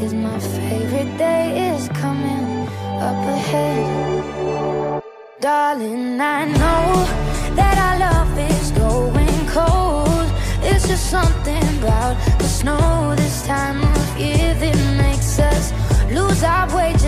Cause my favorite day is coming up ahead. Darling, I know that our love is going cold. It's just something about the snow this time of year that makes us lose our way.